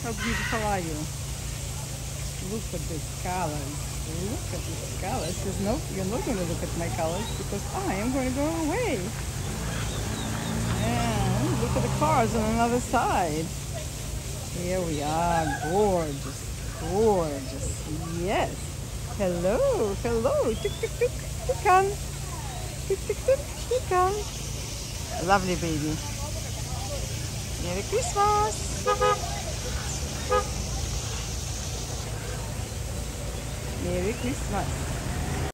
How beautiful are you? Look at these colors. Look at these colors. Says, no, you're not going to look at my colors because I am going to go away. And look at the cars on another side. Here we are. Gorgeous. Gorgeous. Yes. Hello. Hello. Tuk tuk tuk. Tukan. Tuk tuk tuk. Lovely baby. Merry Christmas. Merry Christmas.